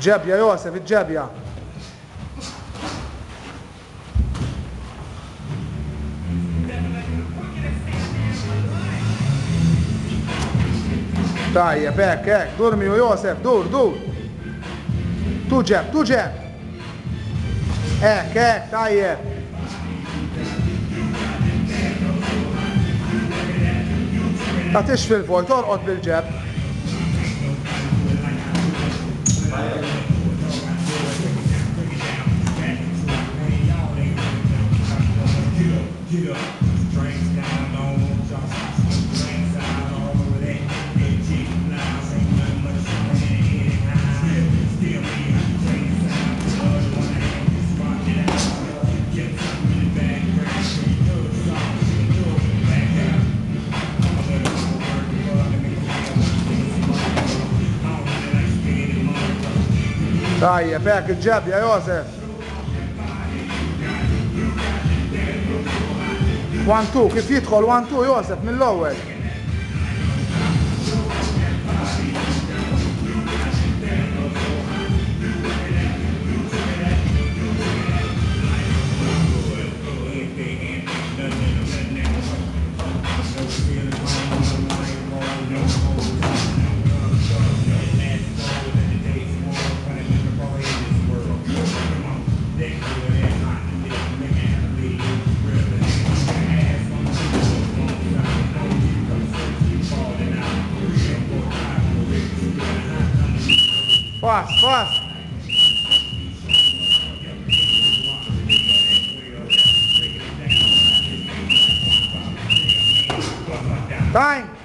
جاب يا يوسف الجاب يا طيب هيك هيك. دور يا يوسف دور دور. تو جاب تو جاب. هيك هيك طيب. لا تشفي الفوق ترقط بالجاب. Get up, money. طيب هيك الجاب يا يوسف 1 2 كيف يدخل 1 2 يوسف من الاول Posso, posso? Tá, Time.